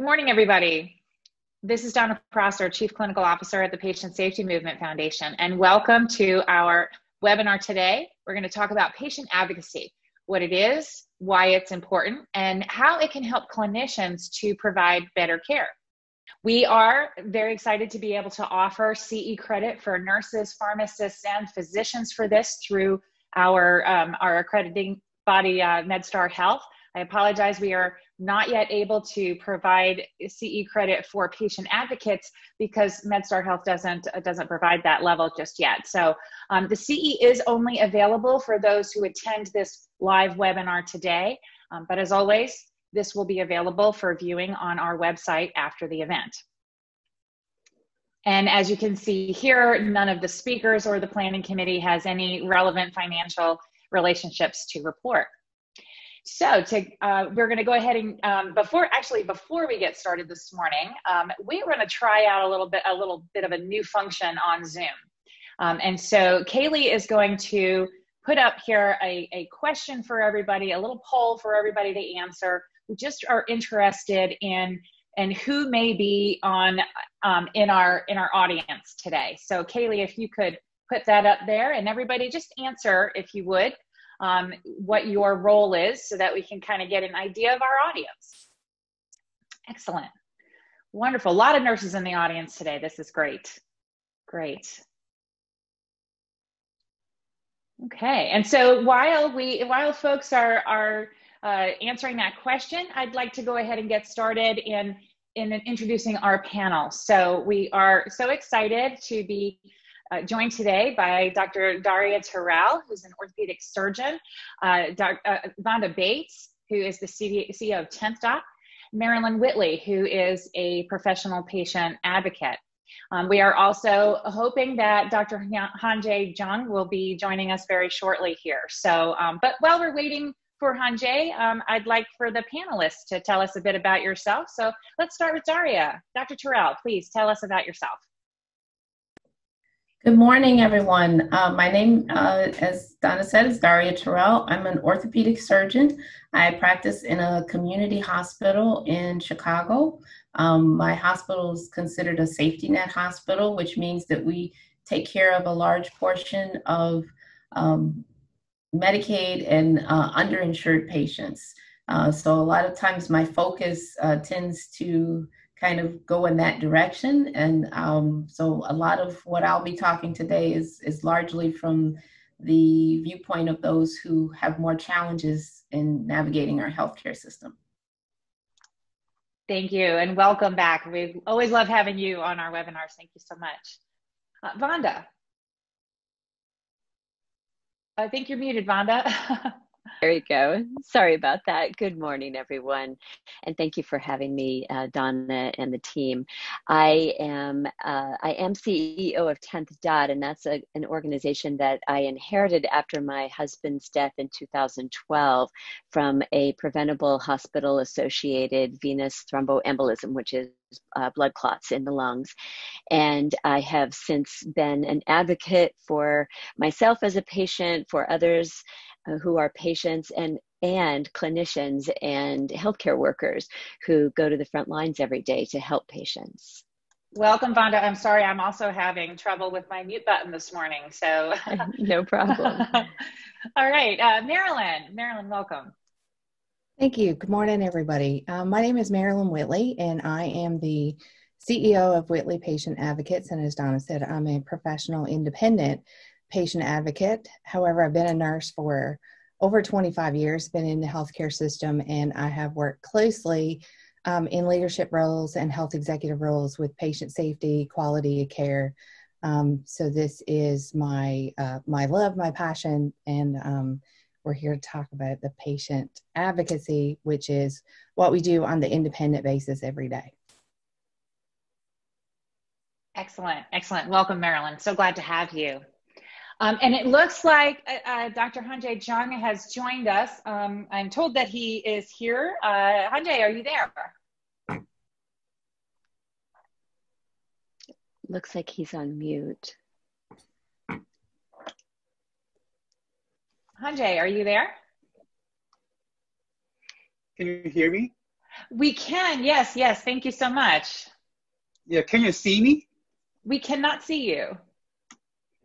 Good morning, everybody. This is Donna Prosser, Chief Clinical Officer at the Patient Safety Movement Foundation, and welcome to our webinar today. We're going to talk about patient advocacy, what it is, why it's important, and how it can help clinicians to provide better care. We are very excited to be able to offer CE credit for nurses, pharmacists, and physicians for this through our, um, our accrediting body, uh, MedStar Health. I apologize, we are not yet able to provide CE credit for patient advocates because MedStar Health doesn't doesn't provide that level just yet. So um, the CE is only available for those who attend this live webinar today. Um, but as always, this will be available for viewing on our website after the event. And as you can see here, none of the speakers or the planning committee has any relevant financial relationships to report. So to, uh, we're going to go ahead and um, before actually before we get started this morning, um, we're going to try out a little bit a little bit of a new function on Zoom. Um, and so Kaylee is going to put up here a, a question for everybody, a little poll for everybody to answer We just are interested in and who may be on um, in our in our audience today. So Kaylee, if you could put that up there and everybody just answer if you would um, what your role is so that we can kind of get an idea of our audience. Excellent. Wonderful. A lot of nurses in the audience today. This is great. Great. Okay, and so while we while folks are are uh, answering that question, I'd like to go ahead and get started in in introducing our panel. So we are so excited to be uh, joined today by Dr. Daria Terrell, who's an orthopedic surgeon, uh. Uh, Vonda Bates, who is the CEO of 10th Doc, Marilyn Whitley, who is a professional patient advocate. Um, we are also hoping that Dr. Hanjae Jung will be joining us very shortly here. So, um, but while we're waiting for Hanjae, um, I'd like for the panelists to tell us a bit about yourself. So let's start with Daria. Dr. Terrell, please tell us about yourself. Good morning, everyone. Uh, my name, uh, as Donna said, is Daria Terrell. I'm an orthopedic surgeon. I practice in a community hospital in Chicago. Um, my hospital is considered a safety net hospital, which means that we take care of a large portion of um, Medicaid and uh, underinsured patients. Uh, so a lot of times my focus uh, tends to kind of go in that direction. And um, so a lot of what I'll be talking today is, is largely from the viewpoint of those who have more challenges in navigating our healthcare system. Thank you and welcome back. We always love having you on our webinars. Thank you so much. Uh, Vonda. I think you're muted, Vonda. There you go. Sorry about that. Good morning, everyone. And thank you for having me, uh, Donna and the team. I am uh, I am CEO of 10th Dot, and that's a, an organization that I inherited after my husband's death in 2012 from a preventable hospital associated venous thromboembolism, which is uh, blood clots in the lungs. And I have since been an advocate for myself as a patient, for others who are patients and and clinicians and healthcare workers who go to the front lines every day to help patients. Welcome, Vonda. I'm sorry, I'm also having trouble with my mute button this morning. So, no problem. All right, uh, Marilyn. Marilyn, welcome. Thank you. Good morning, everybody. Uh, my name is Marilyn Whitley, and I am the CEO of Whitley Patient Advocates. And as Donna said, I'm a professional independent patient advocate. However, I've been a nurse for over 25 years, been in the healthcare system, and I have worked closely um, in leadership roles and health executive roles with patient safety, quality of care. Um, so this is my uh, my love, my passion, and um, we're here to talk about the patient advocacy, which is what we do on the independent basis every day. Excellent, excellent. Welcome, Marilyn. So glad to have you. Um, and it looks like uh, uh, Dr. Hanjae Jung has joined us. Um, I'm told that he is here. Uh, Hanjae, are you there? Looks like he's on mute. Hanjae, are you there? Can you hear me? We can, yes, yes. Thank you so much. Yeah, can you see me? We cannot see you.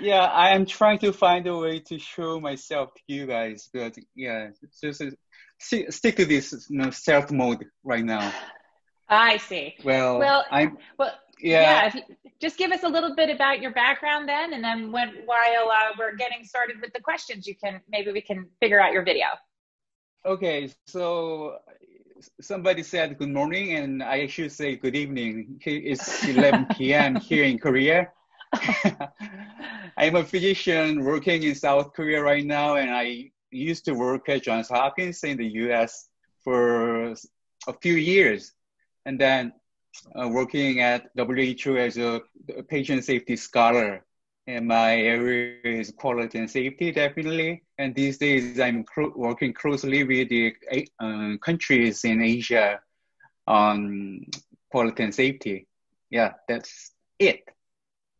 yeah, I am trying to find a way to show myself to you guys, but yeah, just stick, stick to this you know, stealth mode right now. I see. Well, well, I'm. Well, yeah. yeah you, just give us a little bit about your background then, and then when while uh, we're getting started with the questions, you can maybe we can figure out your video. Okay, so somebody said good morning, and I should say good evening. It's 11 p.m. here in Korea. I'm a physician working in South Korea right now, and I used to work at Johns Hopkins in the U.S. for a few years, and then uh, working at WHO as a patient safety scholar. And my area is quality and safety, definitely. And these days, I'm working closely with the uh, countries in Asia on quality and safety. Yeah, that's it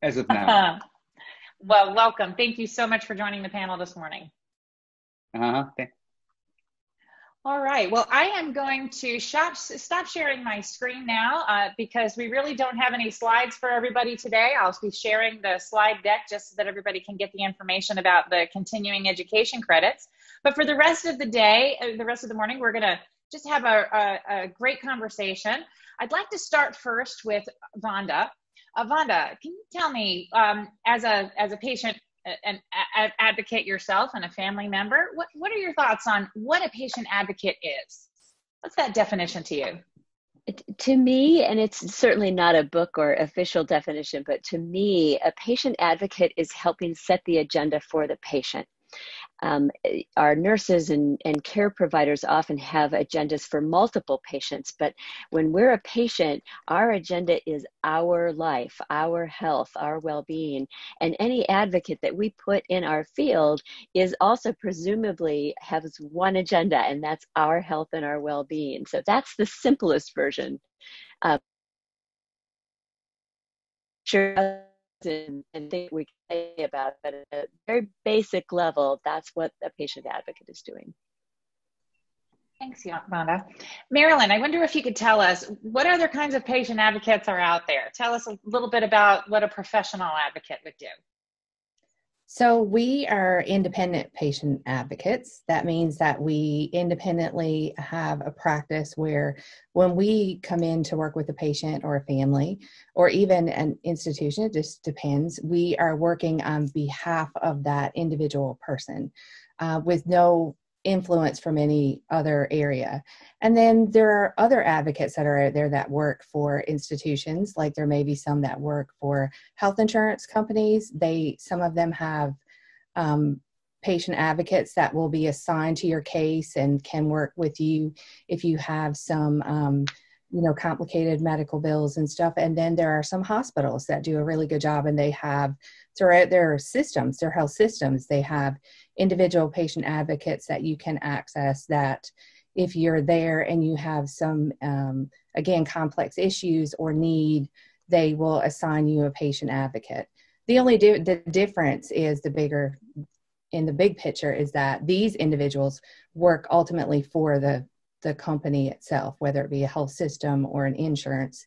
as of now. well, welcome. Thank you so much for joining the panel this morning. Uh-huh. All right. Well, I am going to shop, stop sharing my screen now uh, because we really don't have any slides for everybody today. I'll be sharing the slide deck just so that everybody can get the information about the continuing education credits. But for the rest of the day, uh, the rest of the morning, we're going to just have a, a, a, great conversation. I'd like to start first with Vonda. Uh, Vonda, can you tell me, um, as a as a patient, an advocate yourself and a family member, what what are your thoughts on what a patient advocate is? What's that definition to you? to me, and it's certainly not a book or official definition, but to me, a patient advocate is helping set the agenda for the patient um, our nurses and, and care providers often have agendas for multiple patients, but when we're a patient, our agenda is our life, our health, our well being. And any advocate that we put in our field is also presumably has one agenda, and that's our health and our well being. So that's the simplest version. Um, sure and, and think we can say about it, but at a very basic level, that's what a patient advocate is doing. Thanks, Yamada. Marilyn, I wonder if you could tell us what other kinds of patient advocates are out there. Tell us a little bit about what a professional advocate would do. So, we are independent patient advocates. That means that we independently have a practice where when we come in to work with a patient or a family or even an institution, it just depends, we are working on behalf of that individual person uh, with no influence from any other area. And then there are other advocates that are out there that work for institutions, like there may be some that work for health insurance companies. They some of them have um, patient advocates that will be assigned to your case and can work with you if you have some um, you know complicated medical bills and stuff and then there are some hospitals that do a really good job and they have throughout their systems their health systems they have individual patient advocates that you can access that if you're there and you have some um, again complex issues or need they will assign you a patient advocate. The only di- the difference is the bigger in the big picture is that these individuals work ultimately for the the company itself whether it be a health system or an insurance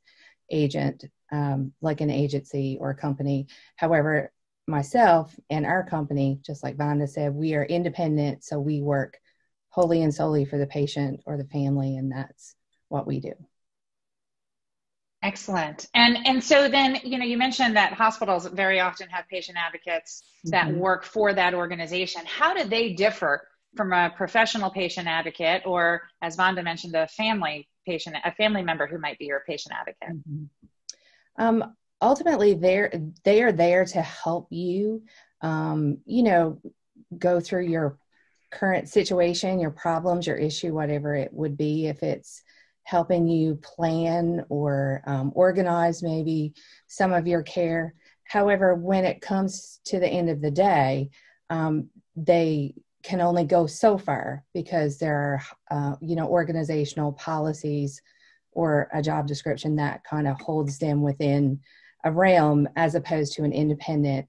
agent um, like an agency or a company however myself and our company, just like Vonda said, we are independent, so we work wholly and solely for the patient or the family, and that's what we do. Excellent. And and so then, you know, you mentioned that hospitals very often have patient advocates that mm-hmm. work for that organization. How do they differ from a professional patient advocate or as Vonda mentioned, a family patient, a family member who might be your patient advocate? Mm-hmm. Um, ultimately they're they are there to help you um, you know go through your current situation your problems your issue whatever it would be if it's helping you plan or um, organize maybe some of your care however when it comes to the end of the day um, they can only go so far because there are uh, you know organizational policies or a job description that kind of holds them within a realm as opposed to an independent,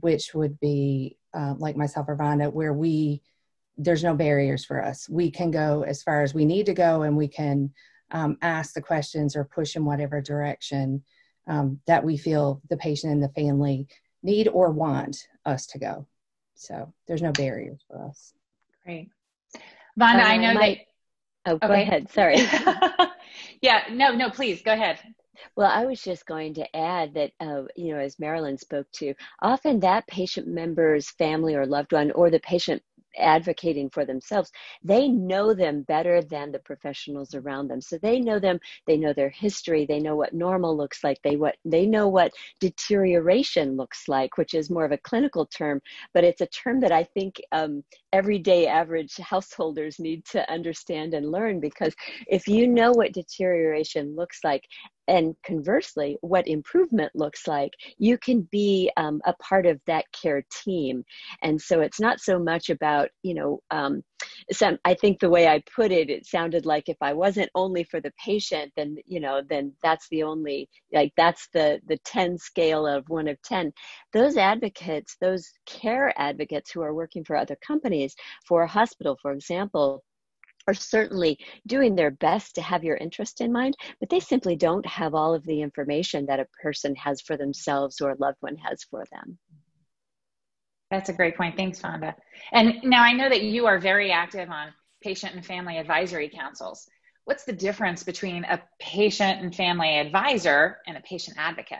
which would be uh, like myself or Vonda, where we there's no barriers for us. We can go as far as we need to go, and we can um, ask the questions or push in whatever direction um, that we feel the patient and the family need or want us to go. So there's no barriers for us. Great. Vonda, uh, I know my, that. Oh, go ahead. Sorry. yeah, no, no, please go ahead. Well, I was just going to add that, uh, you know, as Marilyn spoke to, often that patient member's family or loved one or the patient advocating for themselves they know them better than the professionals around them. So they know them they know their history they know what normal looks like they what they know what deterioration looks like which is more of a clinical term but it's a term that i think um, everyday average householders need to understand and learn because if you know what deterioration looks like and conversely what improvement looks like you can be um, a part of that care team. And so it's not so much about you know um, some i think the way i put it it sounded like if i wasn't only for the patient then you know then that's the only like that's the the 10 scale of 1 of 10 those advocates those care advocates who are working for other companies for a hospital for example are certainly doing their best to have your interest in mind, but they simply don't have all of the information that a person has for themselves or a loved one has for them. That's a great point. Thanks, Vonda. And now I know that you are very active on patient and family advisory councils. What's the difference between a patient and family advisor and a patient advocate?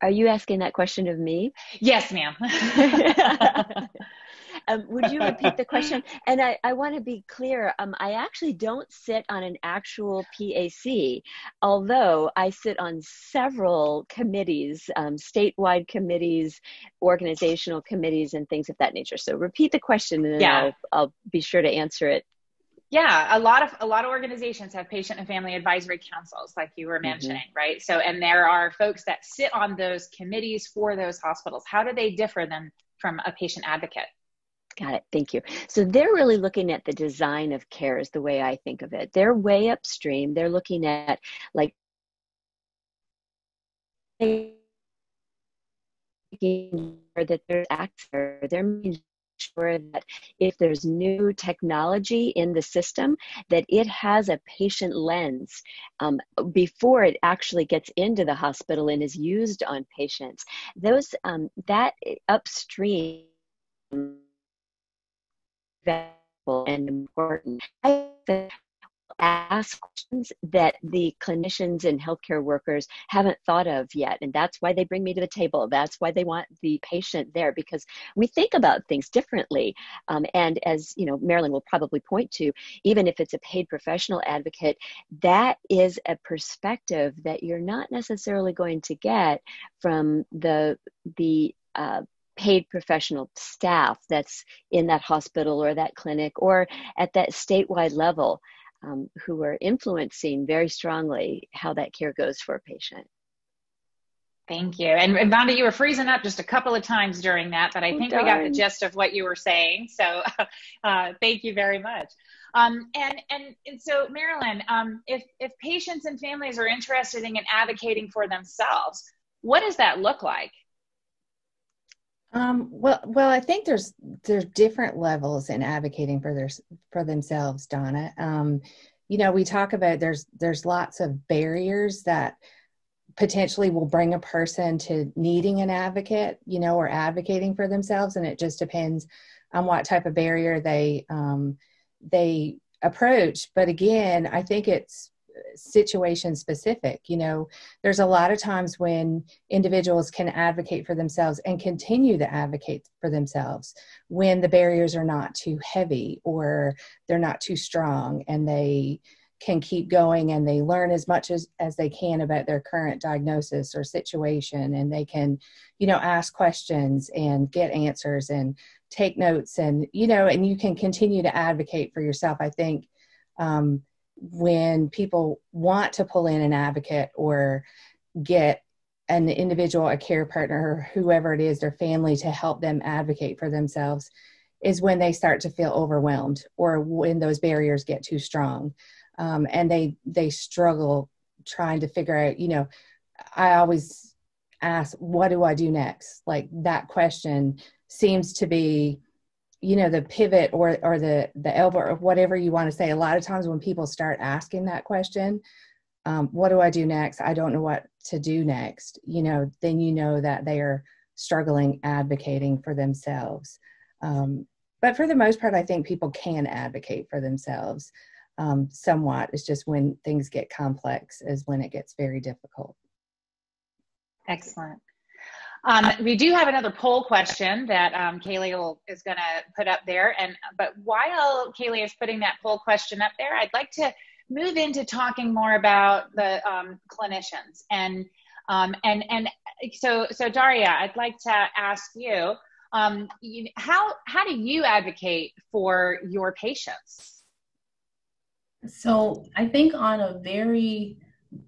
Are you asking that question of me? Yes, ma'am. Um, would you repeat the question? And I, I want to be clear. Um, I actually don't sit on an actual PAC, although I sit on several committees, um, statewide committees, organizational committees, and things of that nature. So repeat the question, and yeah. I'll, I'll be sure to answer it yeah a lot of a lot of organizations have patient and family advisory councils like you were mm-hmm. mentioning mm-hmm. right so and there are folks that sit on those committees for those hospitals how do they differ then from a patient advocate Got it. Thank you. So they're really looking at the design of care is the way I think of it. They're way upstream. They're looking at like making sure that there's access. They're making sure that if there's new technology in the system, that it has a patient lens um, before it actually gets into the hospital and is used on patients. Those um, that upstream and important. I ask questions that the clinicians and healthcare workers haven't thought of yet. And that's why they bring me to the table. That's why they want the patient there because we think about things differently. Um, and as you know, Marilyn will probably point to, even if it's a paid professional advocate, that is a perspective that you're not necessarily going to get from the the uh, paid professional staff that's in that hospital or that clinic or at that statewide level um, who are influencing very strongly how that care goes for a patient. Thank you. And, and Vonda, you were freezing up just a couple of times during that, but I oh, think darn. we got the gist of what you were saying. So uh, thank you very much. Um, and, and, and so, Marilyn, um, if, if patients and families are interested in advocating for themselves, what does that look like? Um, well, well, I think there's there's different levels in advocating for their for themselves, Donna. Um, you know, we talk about there's there's lots of barriers that potentially will bring a person to needing an advocate, you know, or advocating for themselves, and it just depends on what type of barrier they um, they approach. But again, I think it's situation specific. You know, there's a lot of times when individuals can advocate for themselves and continue to advocate for themselves when the barriers are not too heavy or they're not too strong and they can keep going and they learn as much as, as they can about their current diagnosis or situation and they can you know ask questions and get answers and take notes and you know and you can continue to advocate for yourself i think um, when people want to pull in an advocate or get an individual, a care partner, whoever it is, their family to help them advocate for themselves is when they start to feel overwhelmed or when those barriers get too strong. Um, and they they struggle trying to figure out you know i always ask what do i do next? Like that question seems to be you know the pivot or or the the elbow or whatever you want to say a lot of times when people start asking that question um, what do i do next? I don't know what to do next you know then you know that they are struggling advocating for themselves. Um, but for the most part i think people can advocate for themselves um, somewhat. It's just when things get complex is when it gets very difficult. Excellent um, we do have another poll question that um, Kaylee is going to put up there. And but while Kaylee is putting that poll question up there, I'd like to move into talking more about the um, clinicians and um, and and so so Daria, I'd like to ask you, um, you how how do you advocate for your patients? So I think on a very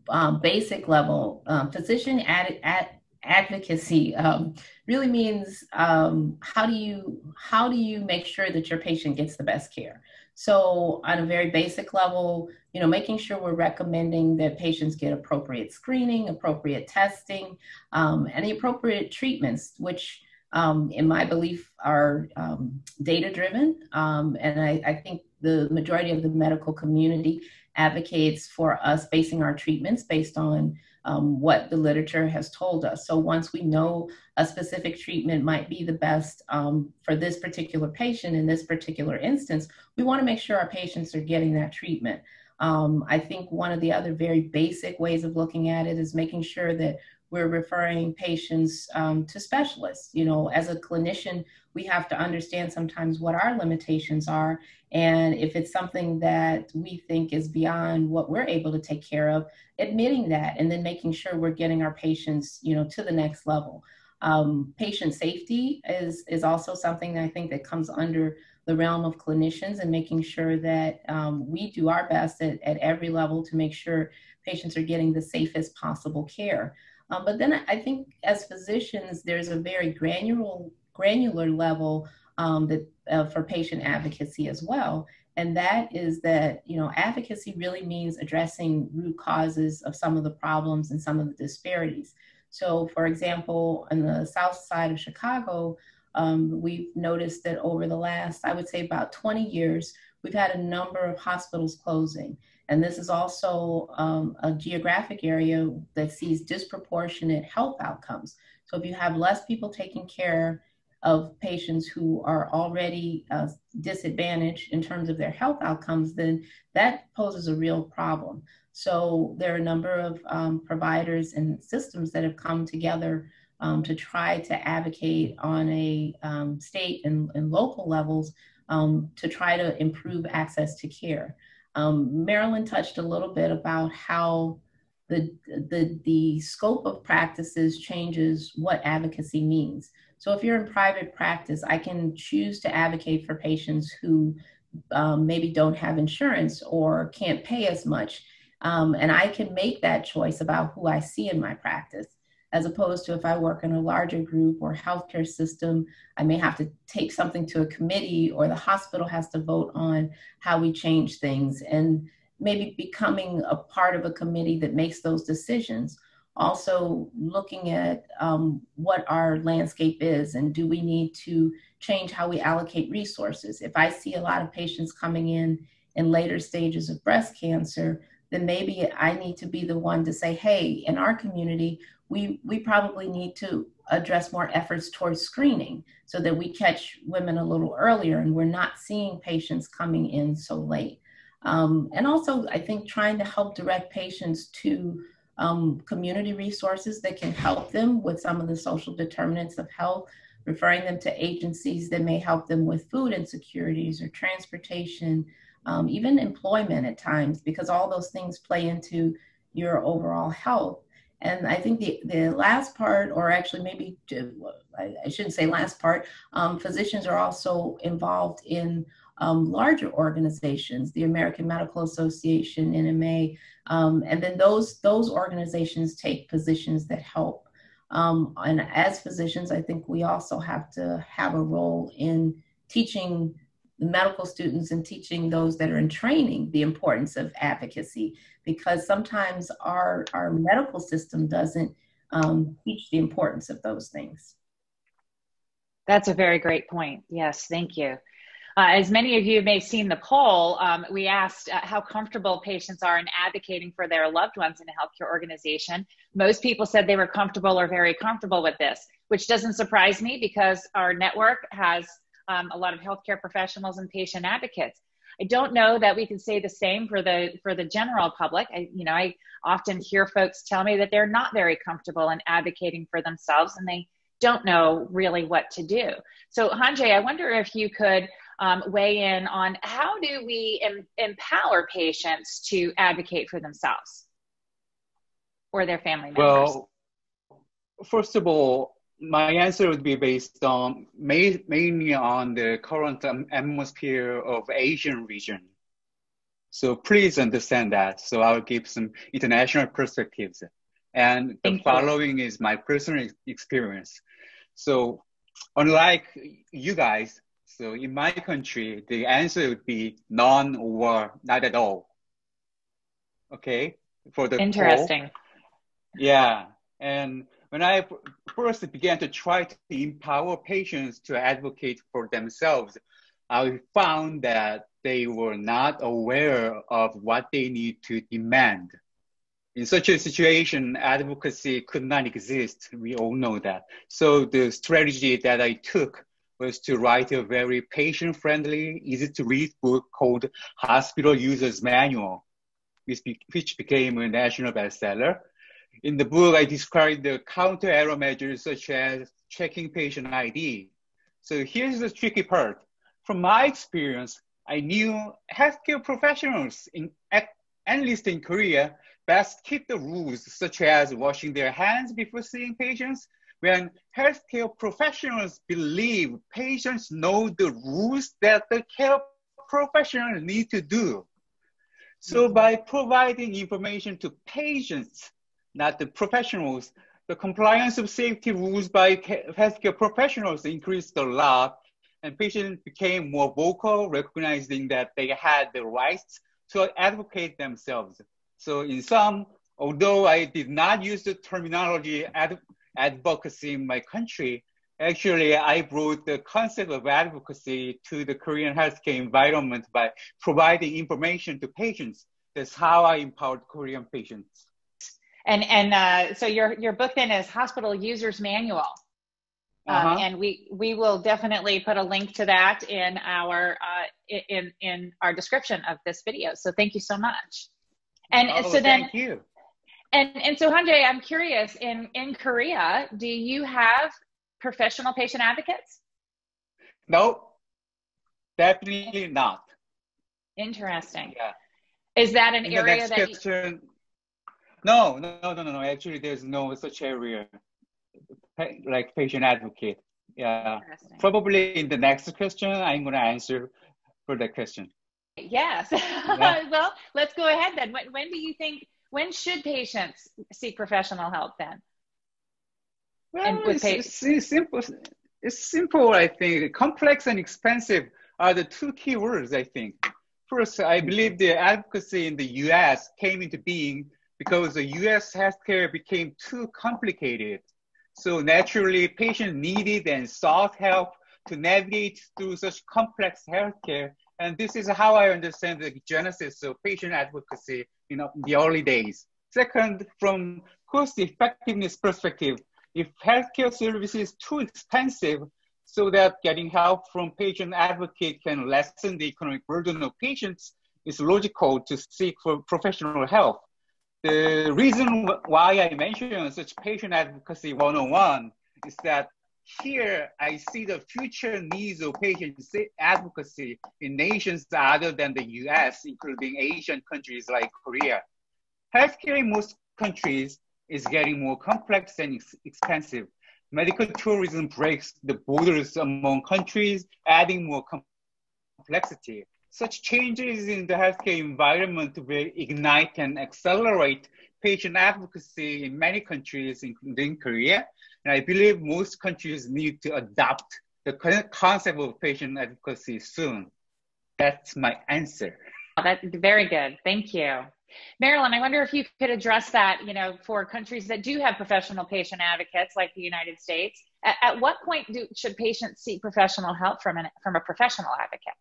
um, basic level, um, physician ad, ad, advocacy um, really means um, how do you how do you make sure that your patient gets the best care? So on a very basic level you know making sure we're recommending that patients get appropriate screening appropriate testing um, and the appropriate treatments which um, in my belief are um, data driven um, and I, I think the majority of the medical community advocates for us basing our treatments based on um, what the literature has told us. So once we know a specific treatment might be the best um, for this particular patient in this particular instance, we want to make sure our patients are getting that treatment. Um, I think one of the other very basic ways of looking at it is making sure that we're referring patients um, to specialists. You know, as a clinician, we have to understand sometimes what our limitations are. And if it's something that we think is beyond what we're able to take care of, admitting that and then making sure we're getting our patients, you know, to the next level. Um, patient safety is, is also something that I think that comes under the realm of clinicians and making sure that um, we do our best at, at every level to make sure patients are getting the safest possible care. Um, but then I think as physicians, there's a very granular granular level um, that uh, for patient advocacy as well. And that is that you know advocacy really means addressing root causes of some of the problems and some of the disparities. So, for example, on the south side of Chicago, um, we've noticed that over the last, I would say, about 20 years, we've had a number of hospitals closing. And this is also um, a geographic area that sees disproportionate health outcomes. So if you have less people taking care of patients who are already uh, disadvantaged in terms of their health outcomes, then that poses a real problem. So there are a number of um, providers and systems that have come together um, to try to advocate on a um, state and, and, local levels um, to try to improve access to care. Um, Marilyn touched a little bit about how the, the, the scope of practices changes what advocacy means. So if you're in private practice, I can choose to advocate for patients who um, maybe don't have insurance or can't pay as much. Um, and I can make that choice about who I see in my practice as opposed to if I work in a larger group or healthcare system, I may have to take something to a committee or the hospital has to vote on how we change things and maybe becoming a part of a committee that makes those decisions. Also, looking at um, what our landscape is and do we need to change how we allocate resources. If I see a lot of patients coming in in later stages of breast cancer, then maybe I need to be the one to say, hey, in our community, we, we probably need to address more efforts towards screening so that we catch women a little earlier and we're not seeing patients coming in so late. Um, and also, I think trying to help direct patients to um, community resources that can help them with some of the social determinants of health, referring them to agencies that may help them with food insecurities or transportation, um, even employment at times, because all those things play into your overall health. And I think the, the last part, or actually maybe I shouldn't say last part, um, physicians are also involved in um, larger organizations, the American Medical Association, NMA, um, and then those those organizations take positions that help. Um, and as physicians, I think we also have to have a role in teaching medical students and teaching those that are in training the importance of advocacy because sometimes our, our medical system doesn't um, teach the importance of those things. That's a very great point. Yes, thank you. Uh, as many of you may have seen the poll, um, we asked uh, how comfortable patients are in advocating for their loved ones in a healthcare organization. Most people said they were comfortable or very comfortable with this, which doesn't surprise me because our network has um, a lot of healthcare professionals and patient advocates. I don't know that we can say the same for the for the general public. I, you know, I often hear folks tell me that they're not very comfortable in advocating for themselves, and they don't know really what to do. So, Hanjae, I wonder if you could um, weigh in on how do we em- empower patients to advocate for themselves or their family members? Well, first of all, my answer would be based on mainly on the current um, atmosphere of Asian region. So please understand that. So I'll give some international perspectives. And the Thank following you. is my personal experience. So unlike you guys, so in my country, the answer would be none or not at all. Okay, for the interesting. Poll. Yeah, and when I first began to try to empower patients to advocate for themselves, I found that they were not aware of what they need to demand. In such a situation, advocacy could not exist. We all know that. So the strategy that I took was to write a very patient-friendly, easy-to-read book called Hospital User's Manual, which, be- which became a national bestseller in the book, I described the counter error measures such as checking patient ID. So here's the tricky part. From my experience, I knew healthcare professionals, in, at, at least in Korea, best keep the rules such as washing their hands before seeing patients. When healthcare professionals believe patients know the rules that the care professionals need to do. So by providing information to patients not the professionals. The compliance of safety rules by healthcare professionals increased a lot, and patients became more vocal, recognizing that they had the rights to advocate themselves. So in sum, although I did not use the terminology ad- advocacy in my country, actually I brought the concept of advocacy to the Korean healthcare environment by providing information to patients. That's how I empowered Korean patients. And and uh, so your your book then is Hospital Users Manual. Um, uh-huh. and we we will definitely put a link to that in our uh, in in our description of this video. So thank you so much. And oh, so then, thank you. And and so Hanjae, I'm curious in in Korea, do you have professional patient advocates? No, definitely not. Interesting. Yeah. Is that an in area that question, no, no, no, no, no. Actually, there's no such area like patient advocate. Yeah. Probably in the next question, I'm going to answer for that question. Yes. Yeah. well, let's go ahead then. When, when do you think, when should patients seek professional help then? Well, and with it's, it's simple. It's simple, I think. Complex and expensive are the two key words, I think. First, I believe the advocacy in the US came into being because the US healthcare became too complicated. So naturally, patients needed and sought help to navigate through such complex healthcare. And this is how I understand the genesis of patient advocacy in the early days. Second, from cost effectiveness perspective, if healthcare service is too expensive, so that getting help from patient advocate can lessen the economic burden of patients, it's logical to seek for professional help. The reason why I mention such patient advocacy 101 is that here I see the future needs of patient advocacy in nations other than the US, including Asian countries like Korea. Healthcare in most countries is getting more complex and ex expensive. Medical tourism breaks the borders among countries, adding more complexity. Such changes in the healthcare environment will ignite and accelerate patient advocacy in many countries, including Korea. And I believe most countries need to adopt the concept of patient advocacy soon. That's my answer. That's very good. Thank you. Marilyn, I wonder if you could address that, you know, for countries that do have professional patient advocates like the United States, At, at what point do, should patients seek professional help from, an, from a professional advocate?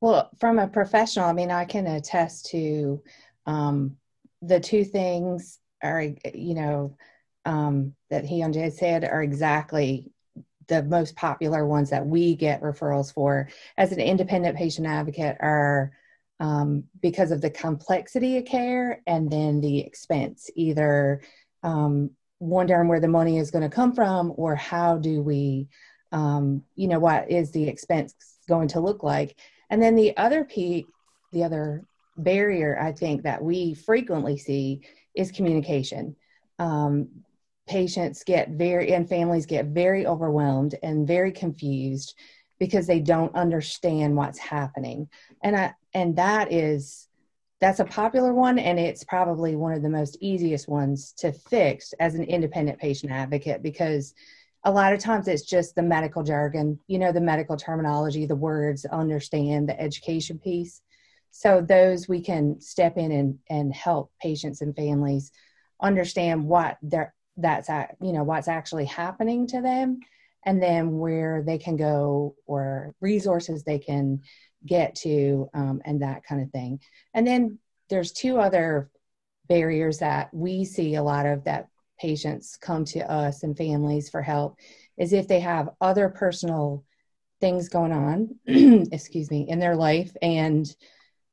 Well, from a professional, I mean, I can attest to um, the two things are, you know, um, that Hanjae said are exactly the most popular ones that we get referrals for as an independent patient advocate are um, because of the complexity of care and then the expense, either um, wondering where the money is going to come from or how do we, um, you know, what is the expense going to look like. And then the other p, the other barrier I think that we frequently see is communication. Um, patients get very and families get very overwhelmed and very confused because they don't understand what's happening and i and that is that's a popular one and it's probably one of the most easiest ones to fix as an independent patient advocate because a lot of times it's just the medical jargon you know the medical terminology the words understand the education piece. So those we can step in and, and help patients and families understand what they're that's you know what's actually happening to them and then where they can go or resources they can get to um, and that kind of thing. And then there's two other barriers that we see a lot of that patients come to us and families for help is if they have other personal things going on excuse me in their life and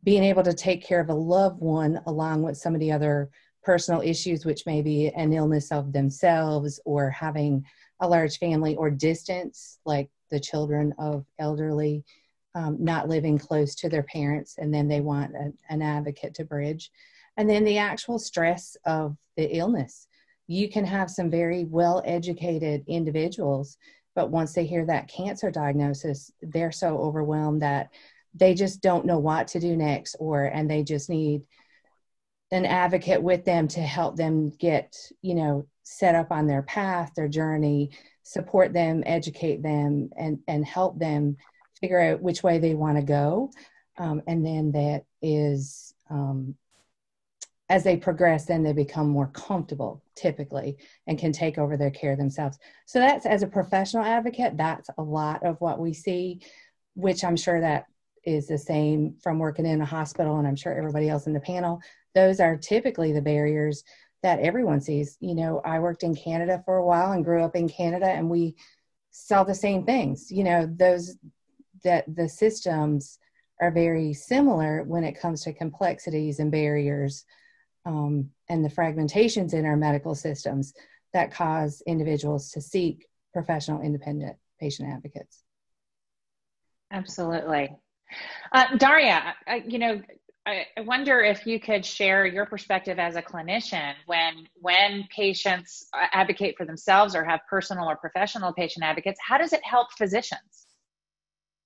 being able to take care of a loved one along with some of the other personal issues, which may be an illness of themselves or having a large family or distance, like the children of elderly um, not living close to their parents, and then they want a, an advocate to bridge. And then the actual stress of the illness. You can have some very well educated individuals, but once they hear that cancer diagnosis, they're so overwhelmed that they just don't know what to do next, or and they just need an advocate with them to help them get you know set up on their path their journey support them educate them and and help them figure out which way they want to go um, and then that is um, as they progress then they become more comfortable typically and can take over their care themselves so that's as a professional advocate that's a lot of what we see which i'm sure that is the same from working in a hospital and i'm sure everybody else in the panel those are typically the barriers that everyone sees. You know, I worked in Canada for a while and grew up in Canada, and we saw the same things. You know, those that the systems are very similar when it comes to complexities and barriers um, and the fragmentations in our medical systems that cause individuals to seek professional independent patient advocates. Absolutely. Uh, Daria, I, you know, I, wonder if you could share your perspective as a clinician when when patients advocate for themselves or have personal or professional patient advocates. How does it help physicians?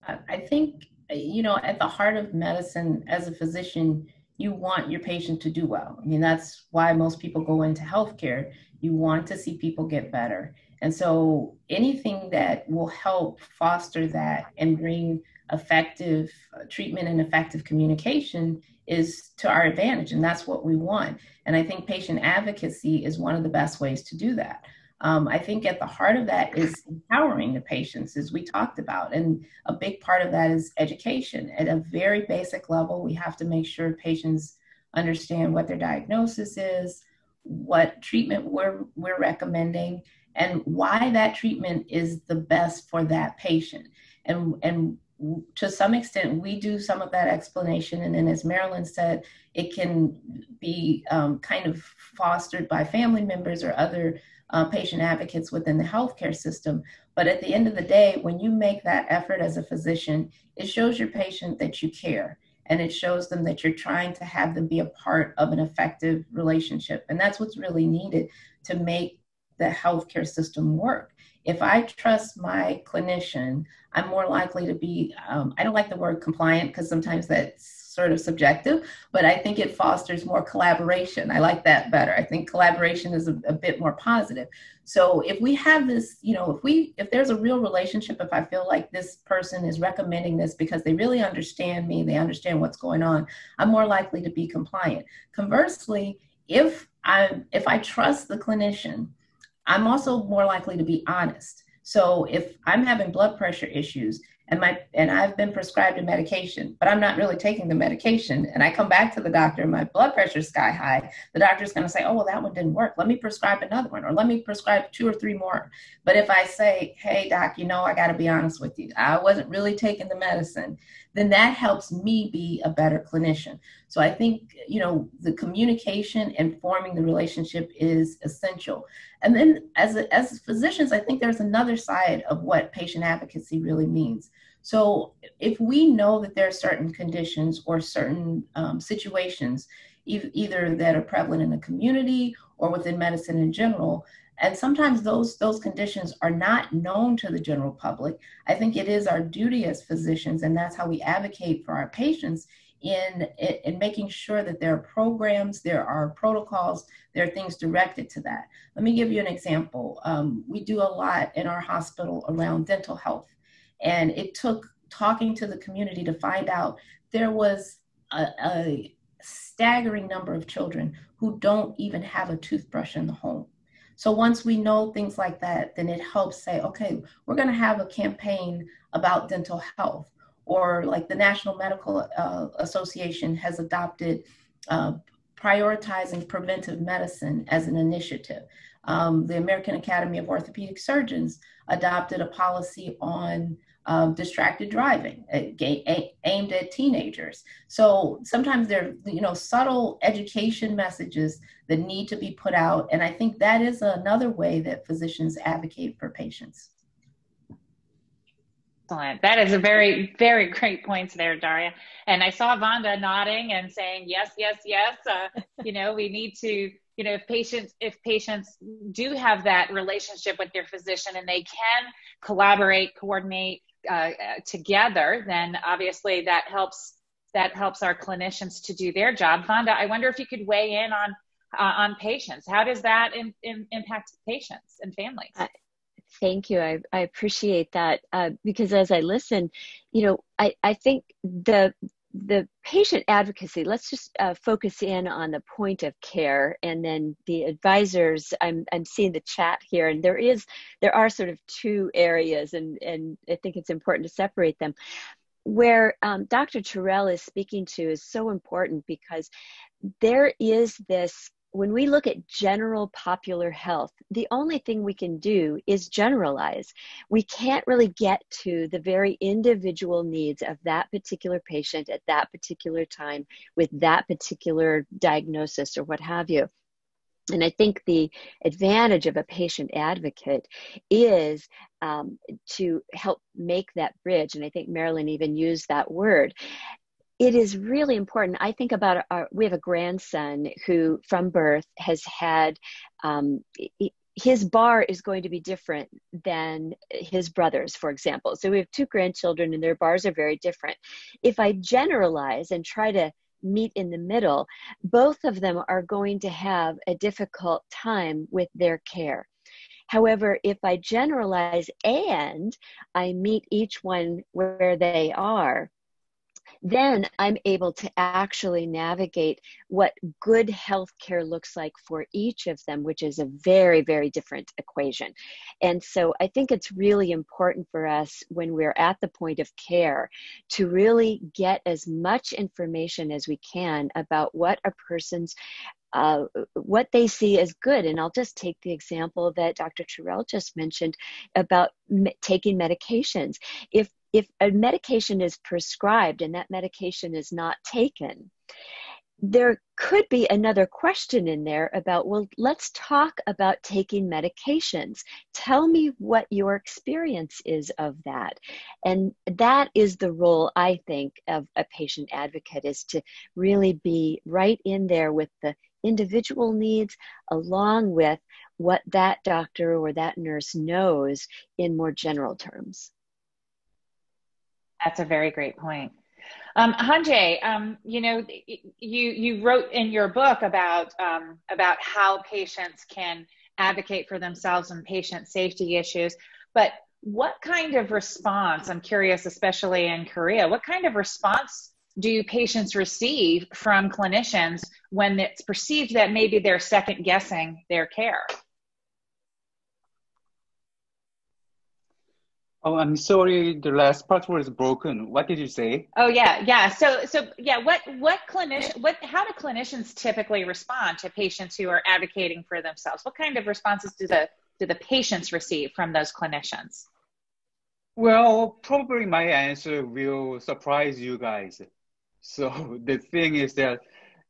I think you know at the heart of medicine, as a physician, you want your patient to do well. I mean that's why most people go into healthcare. You want to see people get better, and so anything that will help foster that and bring effective uh, treatment and effective communication is to our advantage, and that's what we want. And I think patient advocacy is one of the best ways to do that. Um, I think at the heart of that is empowering the patients, as we talked about. And a big part of that is education. At a very basic level, we have to make sure patients understand what their diagnosis is, what treatment we're, we're recommending, and why that treatment is the best for that patient. And, and to some extent, we do some of that explanation. And then, as Marilyn said, it can be um, kind of fostered by family members or other uh, patient advocates within the healthcare system. But at the end of the day, when you make that effort as a physician, it shows your patient that you care and it shows them that you're trying to have them be a part of an effective relationship. And that's what's really needed to make the healthcare system work if I trust my clinician, I'm more likely to be, um, I don't like the word compliant because sometimes that's sort of subjective, but I think it fosters more collaboration. I like that better. I think collaboration is a, a, bit more positive. So if we have this, you know, if we, if there's a real relationship, if I feel like this person is recommending this because they really understand me, they understand what's going on, I'm more likely to be compliant. Conversely, if I, if I trust the clinician, I'm also more likely to be honest. So if I'm having blood pressure issues and my and I've been prescribed a medication, but I'm not really taking the medication, and I come back to the doctor my blood pressure is sky high, the doctor's going to say, "Oh, well, that one didn't work. Let me prescribe another one, or let me prescribe two or three more." But if I say, "Hey, doc, you know, I got to be honest with you, I wasn't really taking the medicine," then that helps me be a better clinician. So I think you know the communication and forming the relationship is essential. And then as as physicians, I think there's another side of what patient advocacy really means so if we know that there are certain conditions or certain um, situations, e- either that are prevalent in the community or within medicine in general, and sometimes those those conditions are not known to the general public, I think it is our duty as physicians, and that's how we advocate for our patients in, in making sure that there are programs, there are protocols, there are things directed to that. Let me give you an example. Um, we do a lot in our hospital around dental health. And it took talking to the community to find out there was a, a staggering number of children who don't even have a toothbrush in the home. So once we know things like that, then it helps say, okay, we're going to have a campaign about dental health, or like the National Medical uh, Association has adopted uh, prioritizing preventive medicine as an initiative. Um, the American Academy of Orthopedic Surgeons adopted a policy on um, distracted driving aimed at teenagers. So sometimes there are, you know, subtle education messages that need to be put out. And I think that is another way that physicians advocate for patients. Excellent. That is a very, very great points there, Daria. And I saw Vonda nodding and saying, yes, yes, yes. Uh, you know, we need to you know if patients if patients do have that relationship with their physician and they can collaborate coordinate uh, together, then obviously that helps that helps our clinicians to do their job. Vonda, I wonder if you could weigh in on uh, on patients. How does that in, in, impact patients and families? Uh, thank you. I, I appreciate that uh, because as I listen, you know, I, I think the the patient advocacy let's just uh, focus in on the point of care and then the advisors. I'm i'm seeing the chat here and there is there are sort of two areas and and i think it's important to separate them. Where um, dr terrell is speaking to is so important because there is this when we look at general popular health, the only thing we can do is generalize. We can't really get to the very individual needs of that particular patient at that particular time with that particular diagnosis or what have you. And I think the advantage of a patient advocate is um, to help make that bridge. And I think Marilyn even used that word it is really important. I think about our, we have a grandson who, from birth, has had um, his bar is going to be different than his brothers, for example. So we have two grandchildren, and their bars are very different. If I generalize and try to meet in the middle, both of them are going to have a difficult time with their care. However, if I generalize and I meet each one where they are, then I'm able to actually navigate what good healthcare looks like for each of them, which is a very, very different equation. And so I think it's really important for us when we're at the point of care to really get as much information as we can about what a person's uh, what they see as good. And I'll just take the example that Dr. Terrell just mentioned about me- taking medications. If if a medication is prescribed and that medication is not taken, there could be another question in there about, well, let's talk about taking medications. Tell me what your experience is of that. And that is the role, I think, of a patient advocate is to really be right in there with the individual needs along with what that doctor or that nurse knows in more general terms. That's a very great point. Um, Hanjae, um, you know, you you wrote in your book about um, about how patients can advocate for themselves and patient safety issues, but what kind of response? I'm curious, especially in Korea, what kind of response do patients receive from clinicians when it's perceived that maybe they're second guessing their care? Oh, I'm sorry. The last part was broken. What did you say? Oh yeah, yeah. So so yeah. What what clinician what how do clinicians typically respond to patients who are advocating for themselves? What kind of responses do the do the patients receive from those clinicians? Well, probably my answer will surprise you guys. So the thing is that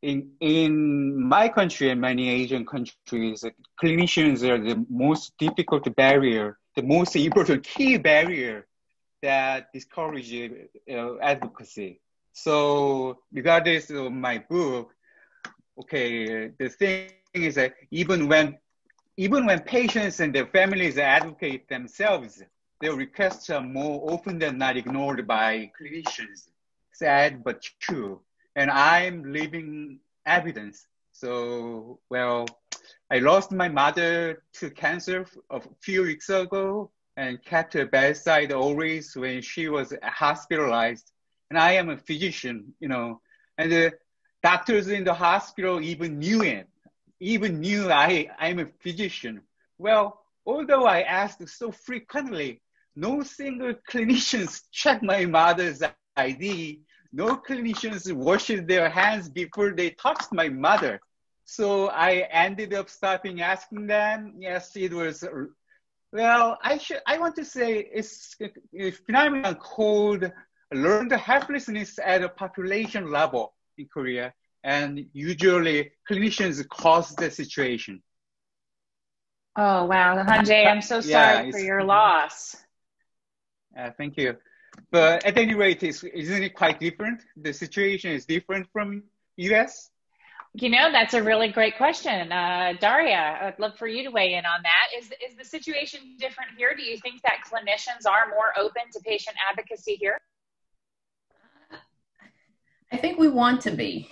in in my country and many Asian countries, clinicians are the most difficult barrier, the most important key barrier that discourage uh, advocacy. So regardless of my book, okay, the thing is that even when even when patients and their families advocate themselves, their requests are more often than not ignored by clinicians. Sad but true and I'm living evidence. So, well, I lost my mother to cancer a few weeks ago and kept her bedside always when she was hospitalized. And I am a physician, you know, and the doctors in the hospital even knew it, even knew I, I'm a physician. Well, although I asked so frequently, no single clinicians checked my mother's ID no clinicians washed their hands before they touched my mother. So I ended up stopping asking them. Yes, it was. Well, I should. I want to say it's a phenomenon called learned helplessness at a population level in Korea, and usually clinicians cause the situation. Oh wow, Hanjae, I'm so sorry yeah, for your loss. Uh, thank you. But at any rate, is, isn't it quite different? The situation is different from US? You know, that's a really great question. Uh, Daria, I'd love for you to weigh in on that. Is, is the situation different here? Do you think that clinicians are more open to patient advocacy here? I think we want to be.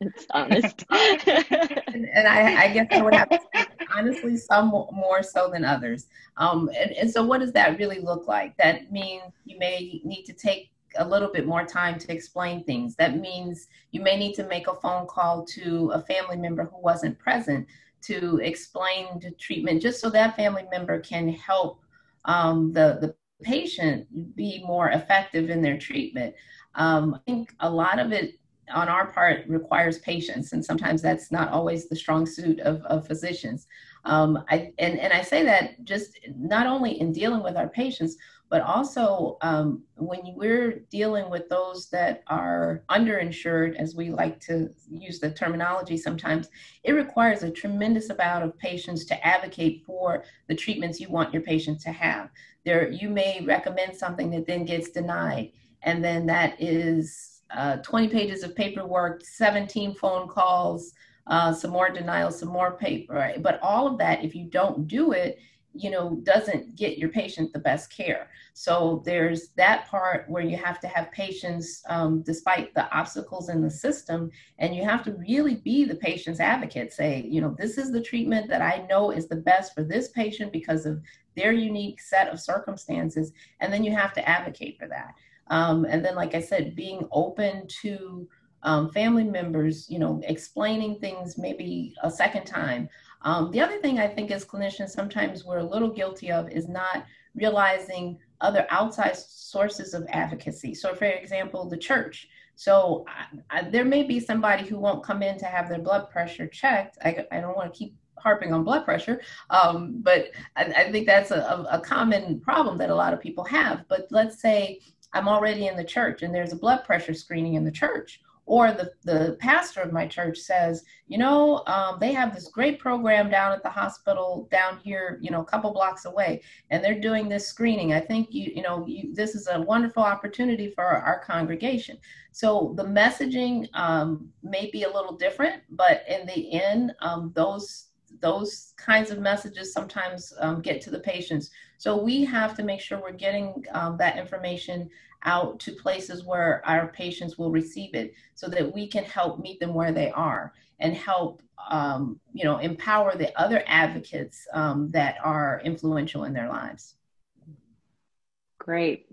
it's honest. and, and I, I, guess I would have to say, honestly, some more so than others. Um, and, and so, what does that really look like? That means you may need to take a little bit more time to explain things. That means you may need to make a phone call to a family member who wasn't present to explain the treatment, just so that family member can help um, the the patient be more effective in their treatment. Um, I think a lot of it on our part requires patience and sometimes that's not always the strong suit of, of physicians um, I, and, and i say that just not only in dealing with our patients but also um, when we're dealing with those that are underinsured as we like to use the terminology sometimes it requires a tremendous amount of patience to advocate for the treatments you want your patient to have there you may recommend something that then gets denied and then that is uh, 20 pages of paperwork, 17 phone calls, uh, some more denials, some more paper. Right? But all of that, if you don't do it, you know, doesn't get your patient the best care. So there's that part where you have to have patience um, despite the obstacles in the system, and you have to really be the patient's advocate. Say, you know, this is the treatment that I know is the best for this patient because of their unique set of circumstances, and then you have to advocate for that. Um, and then, like I said, being open to um, family members, you know, explaining things maybe a second time. Um, the other thing I think as clinicians, sometimes we're a little guilty of is not realizing other outside sources of advocacy. So, for example, the church. So, I, I, there may be somebody who won't come in to have their blood pressure checked. I, I don't want to keep harping on blood pressure, um, but I, I, think that's a, a, common problem that a lot of people have. But let's say I'm already in the church and there's a blood pressure screening in the church. Or the, the pastor of my church says, you know, um, they have this great program down at the hospital down here, you know, a couple blocks away, and they're doing this screening. I think you, you know, you, this is a wonderful opportunity for our, our congregation. So the messaging um, may be a little different, but in the end, um, those those kinds of messages sometimes um, get to the patients. So we have to make sure we're getting um, that information out to places where our patients will receive it so that we can help meet them where they are and help um, you know empower the other advocates um, that are influential in their lives. Great.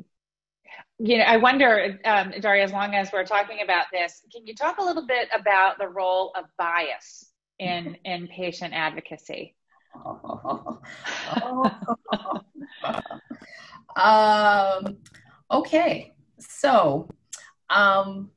You know i wonder um, daria as long as we're talking about this can you talk a little bit about the role of bias in in patient advocacy? Oh, um, okay, so um,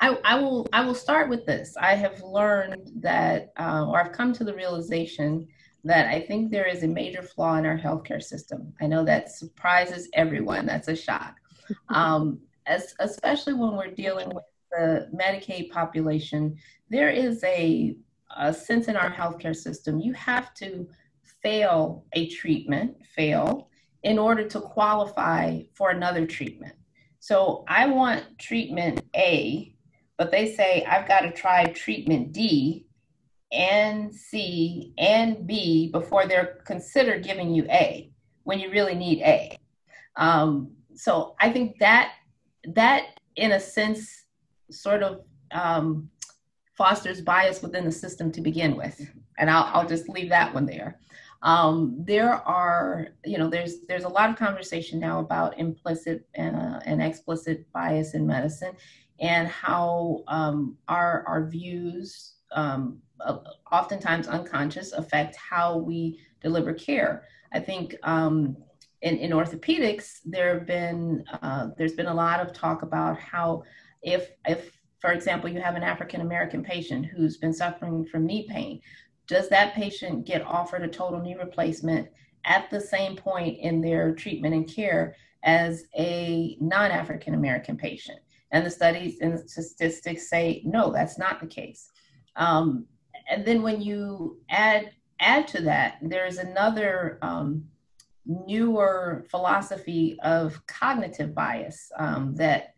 I, I, will I will start with this. I have learned that, uh, or I've come to the realization that I think there is a major flaw in our healthcare system. I know that surprises everyone. That's a shock, um, as especially when we're dealing with the Medicaid population. There is a, a sense in our healthcare system you have to fail a treatment, fail, in order to qualify for another treatment. So I want treatment A, but they say I've got to try treatment D and C and B before they're considered giving you A when you really need A. Um, so I think that that in a sense sort of um, fosters bias within the system to begin with, and I'll, I'll just leave that one there. Um, there are, you know, there's there's a lot of conversation now about implicit and, uh, and explicit bias in medicine, and how um, our our views, um, uh, oftentimes unconscious, affect how we deliver care. I think um, in, in orthopedics, there have been uh, there's been a lot of talk about how if if for example, you have an African American patient who's been suffering from knee pain does that patient get offered a total knee replacement at the same point in their treatment and care as a non African American patient? And the studies and the statistics say no, that's not the case. Um, and then when you add add to that, there's another um, newer philosophy of cognitive bias um, that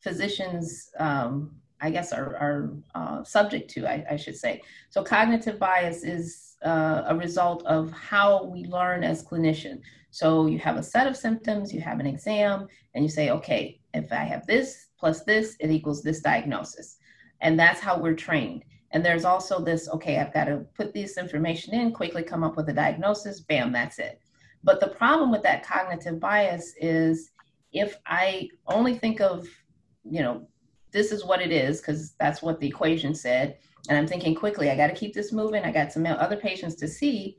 physicians um, I guess, are, are uh, subject to, I, I, should say. So cognitive bias is uh, a result of how we learn as clinicians. So you have a set of symptoms, you have an exam, and you say, okay, if I have this plus this, it equals this diagnosis. And that's how we're trained. And there's also this, okay, I've got to put this information in, quickly come up with a diagnosis, bam, that's it. But the problem with that cognitive bias is if I only think of, you know, this is what it is because that's what the equation said. And I'm thinking quickly, I got to keep this moving. I got some other patients to see,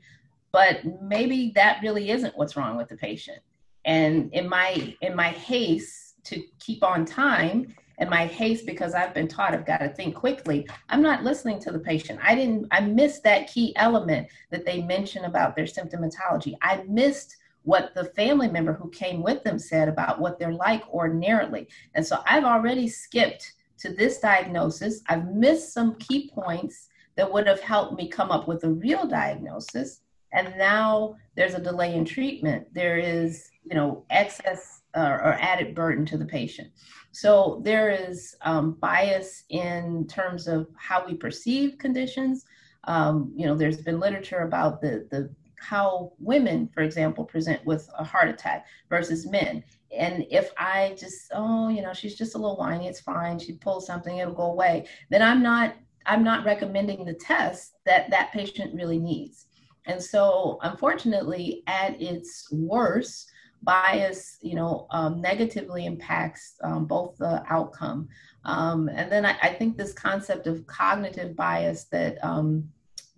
but maybe that really isn't what's wrong with the patient. And in my in my haste to keep on time and my haste because I've been taught I've got to think quickly, I'm not listening to the patient. I didn't I missed that key element that they mentioned about their symptomatology. I missed what the family member who came with them said about what they're like ordinarily. And so I've already skipped to this diagnosis. I've missed some key points that would have helped me come up with a real diagnosis. And now there's a delay in treatment. There is, you know, excess uh, or added burden to the patient. So there is um, bias in terms of how we perceive conditions. Um, you know, there's been literature about the, the how women, for example, present with a heart attack versus men. And if I just, oh, you know, she's just a little whiny, it's fine. She pulls something, it'll go away. Then I'm not, I'm not recommending the test that that patient really needs. And so, unfortunately, at its worst, bias, you know, um, negatively impacts um, both the outcome. Um, and then I, I, think this concept of cognitive bias that um,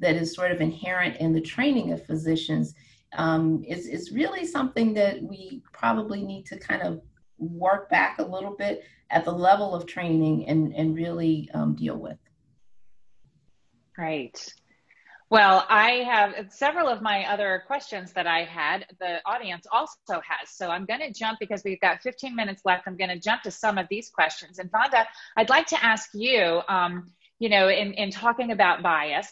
that is sort of inherent in the training of physicians um, is, is really something that we probably need to kind of work back a little bit at the level of training and, and really um, deal with. Great. Well, I have several of my other questions that I had. The audience also has. So I'm going to jump because we've got 15 minutes left. I'm going to jump to some of these questions. And Vonda, I'd like to ask you, um, you know, in, in talking about bias,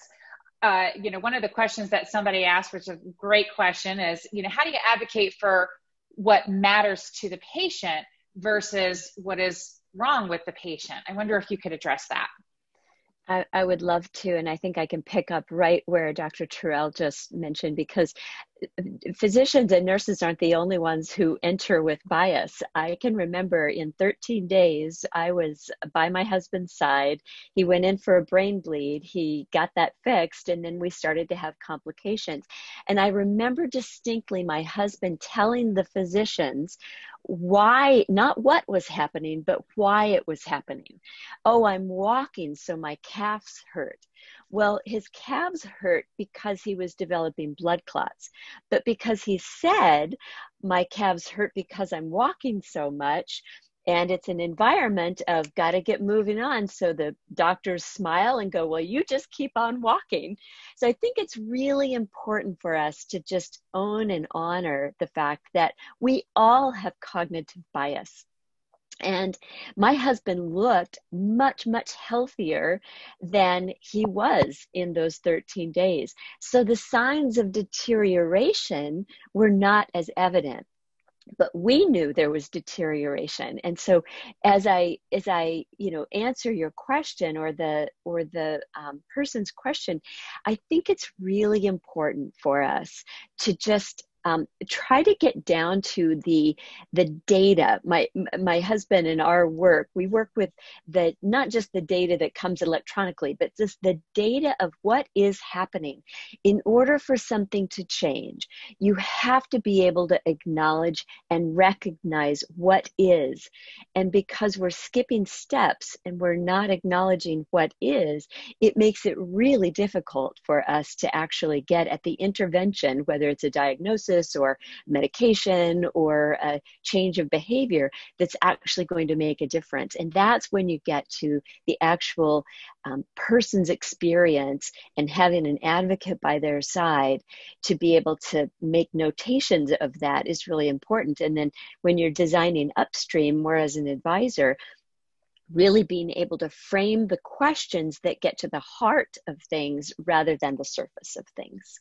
uh, you know, one of the questions that somebody asked, which is a great question, is, you know, how do you advocate for what matters to the patient versus what is wrong with the patient? I wonder if you could address that. I, I, would love to, and I think I can pick up right where Dr. Terrell just mentioned because uh, physicians and nurses aren't the only ones who enter with bias. I can remember in 13 days, I was by my husband's side. He went in for a brain bleed, he got that fixed, and then we started to have complications. And I remember distinctly my husband telling the physicians, why, not what was happening, but why it was happening. Oh, I'm walking, so my calves hurt. Well, his calves hurt because he was developing blood clots. But because he said, my calves hurt because I'm walking so much, and it's an environment of got to get moving on so the doctors smile and go well you just keep on walking. So i think it's really important for us to just own and honor the fact that we all have cognitive bias. And my husband looked much much healthier than he was in those 13 days. So the signs of deterioration were not as evident but we knew there was deterioration. And so as i as i you know answer your question or the or the um, person's question i think it's really important for us to just um, try to get down to the the data. My my husband and our work, we work with the not just the data that comes electronically, but just the data of what is happening. In order for something to change, you have to be able to acknowledge and recognize what is. And because we're skipping steps and we're not acknowledging what is, it makes it really difficult for us to actually get at the intervention, whether it's a diagnosis or medication or a change of behavior that's actually going to make a difference. And that's when you get to the actual um, person's experience and having an advocate by their side to be able to make notations of that is really important. And then when you're designing upstream, more as an advisor, really being able to frame the questions that get to the heart of things rather than the surface of things.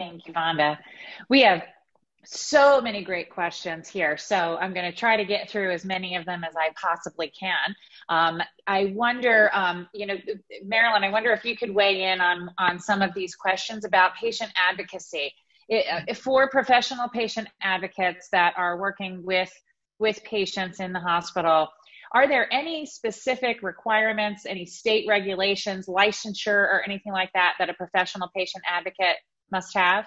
Thank you, Vonda. We have so many great questions here. So I'm going to try to get through as many of them as I possibly can. Um, I wonder, um, you know, Marilyn, I wonder if you could weigh in on, on some of these questions about patient advocacy. It, uh, for professional patient advocates that are working with, with patients in the hospital, are there any specific requirements, any state regulations, licensure, or anything like that that a professional patient advocate must have?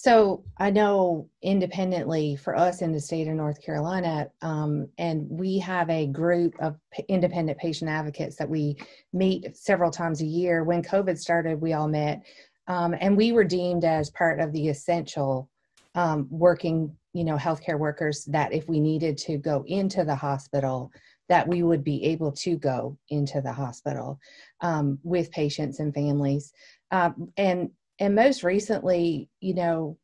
So I know independently for us in the state of North Carolina, um, and we have a group of independent patient advocates that we meet several times a year. When COVID started, we all met, um, and we were deemed as part of the essential um, working, you know, healthcare workers. That if we needed to go into the hospital, that we would be able to go into the hospital um, with patients and families. Um, and and most recently, you know,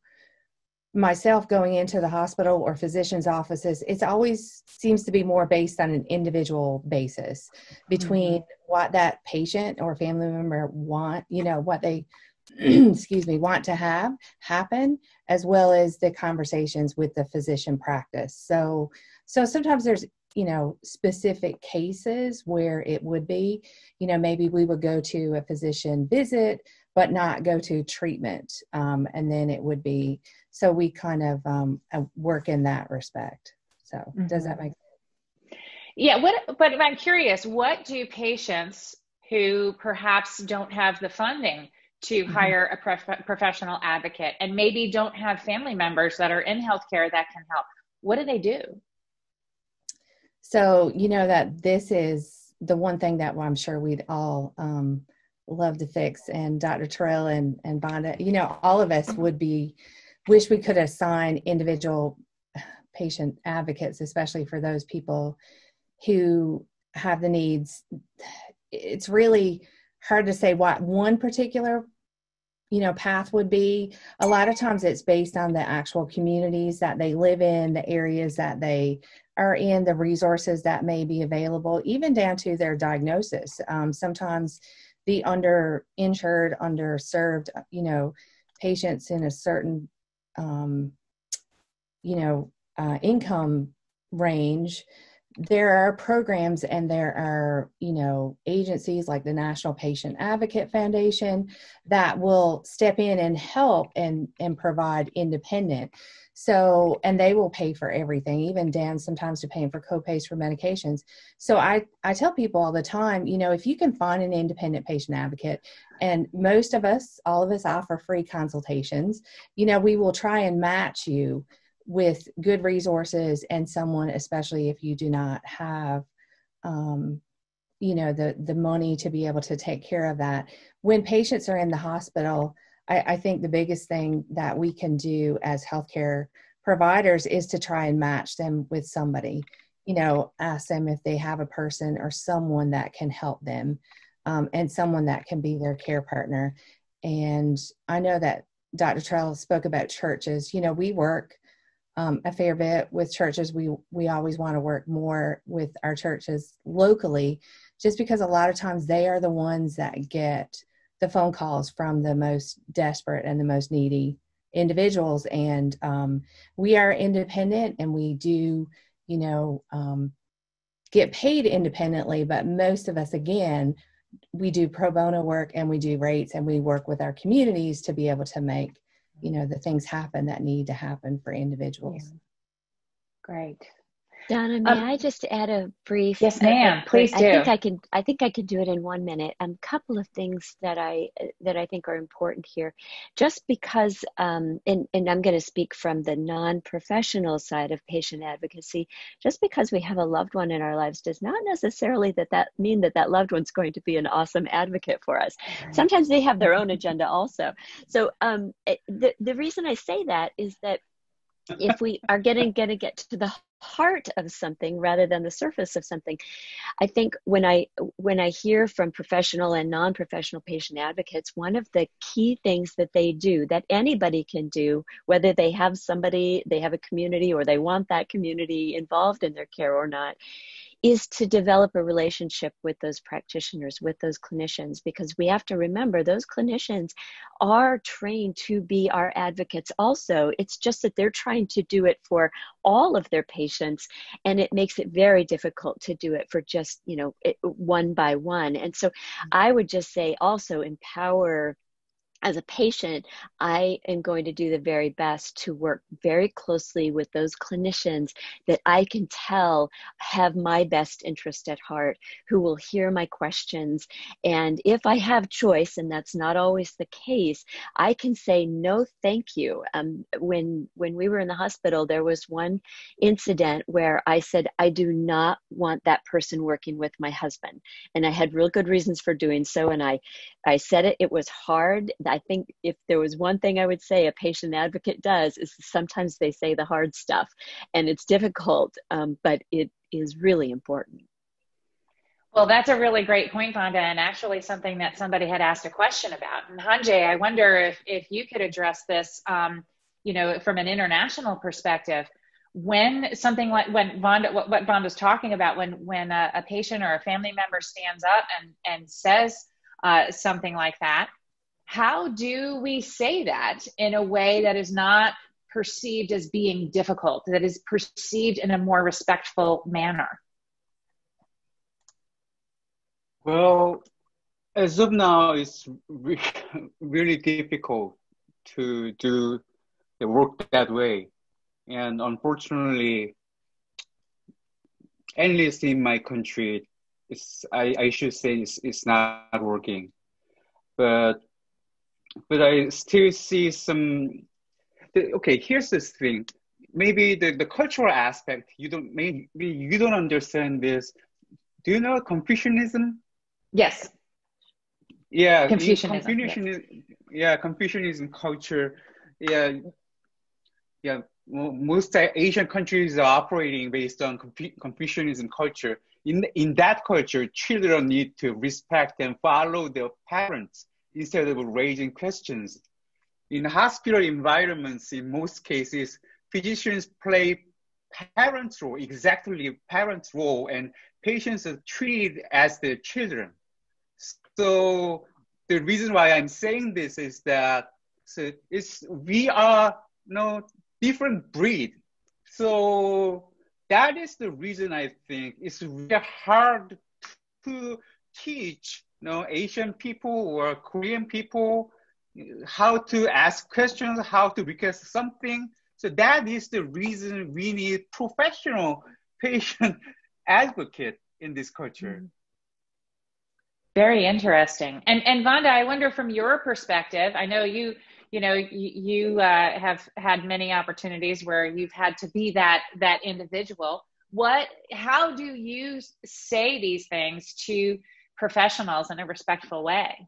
myself going into the hospital or physician's offices, it's always seems to be more based on an individual basis between mm-hmm. what that patient or family member want, you know, what they excuse me want to have happen as well as the conversations with the physician practice so so sometimes there's you know specific cases where it would be you know maybe we would go to a physician visit but not go to treatment. Um, and then it would be, so we kind of um, uh, work in that respect. So mm-hmm. does that make sense? Yeah, what, but I'm curious, what do patients who perhaps don't have the funding to mm-hmm. hire a prof- professional advocate and maybe don't have family members that are in healthcare that can help, what do they do? So, you know, that this is the one thing that I'm sure we'd all um, love to fix and Dr. Terrell and, and Vonda, you know, all of us would be, wish we could assign individual patient advocates, especially for those people who have the needs. It's really hard to say what one particular you know path would be. A lot of times it's based on the actual communities that they live in the areas that they are in the resources that may be available even down to their diagnosis. Um, sometimes the under underinsured, underserved, you know, patients in a certain, um, you know, uh, income range, there are programs and there are, you know, agencies like the National Patient Advocate Foundation that will step in and help and, and provide independent. So, and they will pay for everything, even down sometimes to paying for copays for medications. So I, I tell people all the time, you know, if you can find an independent patient advocate, and most of us, all of us offer free consultations, you know, we will try and match you with good resources and someone, especially if you do not have, um, you know, the the money to be able to take care of that. When patients are in the hospital, I, I think the biggest thing that we can do as healthcare providers is to try and match them with somebody. You know, ask them if they have a person or someone that can help them, um, and someone that can be their care partner. And I know that Dr. Terrell spoke about churches. You know, we work um, a fair bit with churches. We we always want to work more with our churches locally, just because a lot of times they are the ones that get the phone calls from the most desperate and the most needy individuals. And um, we are independent, and we do, you know, um, get paid independently. But most of us, again, we do pro bono work and we do rates, and we work with our communities to be able to make you know the things happen that need to happen for individuals yeah. great Donna, may um, I just add a brief? Yes, ma'am. Please do. I think I can. I think I can do it in one minute. A um, couple of things that I that I think are important here, just because, um, and and I'm going to speak from the non-professional side of patient advocacy. Just because we have a loved one in our lives does not necessarily that that mean that that loved one's going to be an awesome advocate for us. Sometimes they have their own agenda also. So um, the the reason I say that is that if we are getting going to get to the heart of something rather than the surface of something i think when i when i hear from professional and non-professional patient advocates one of the key things that they do that anybody can do whether they have somebody they have a community or they want that community involved in their care or not is to develop a relationship with those practitioners, with those clinicians, because we have to remember those clinicians are trained to be our advocates also. It's just that they're trying to do it for all of their patients, and it makes it very difficult to do it for just, you know, it, one by one. And so mm-hmm. I would just say also empower as a patient, I am going to do the very best to work very closely with those clinicians that I can tell have my best interest at heart, who will hear my questions. And if I have choice, and that's not always the case, I can say no, thank you. Um, when when we were in the hospital, there was one incident where I said I do not want that person working with my husband, and I had real good reasons for doing so. And I I said it. It was hard. Think if there was one thing I would say a patient advocate does is sometimes they say the hard stuff, and it's difficult, um, but it is really important. Well, that's a really great point, Vonda, and actually something that somebody had asked a question about. And Hanjae, I wonder if, if you could address this, um, you know, from an international perspective. When something like when Vonda, what, what Vonda's talking about, when when a, a patient or a family member stands up and and says uh, something like that, how do we say that in a way that is not perceived as being difficult, that is perceived in a more respectful manner? Well, as of now, it's really difficult to do the work that way. And unfortunately, at least in my country, it's, I, I should say it's, it's not working. But but I still see some. Okay, here's this thing. Maybe the, the cultural aspect you don't maybe you don't understand this. Do you know Confucianism? Yes. Yeah, Confucianism. Confucianism yes. Yeah, Confucianism culture. Yeah, yeah. Most Asian countries are operating based on Confucianism culture. In in that culture, children need to respect and follow their parents instead of raising questions. In hospital environments, in most cases, physicians play parents' role, exactly parents' role, and patients are treated as their children. So the reason why I'm saying this is that so it's we are you know different breed. So that is the reason I think it's really hard to teach know, Asian people or Korean people how to ask questions, how to request something So that is the reason we need professional patient advocate in this culture. Mm-hmm. Very interesting. And and Vonda, I wonder from your perspective, I know you you know you, you uh, have had many opportunities where you've had to be that that individual. What how do you say these things to professionals in a respectful way?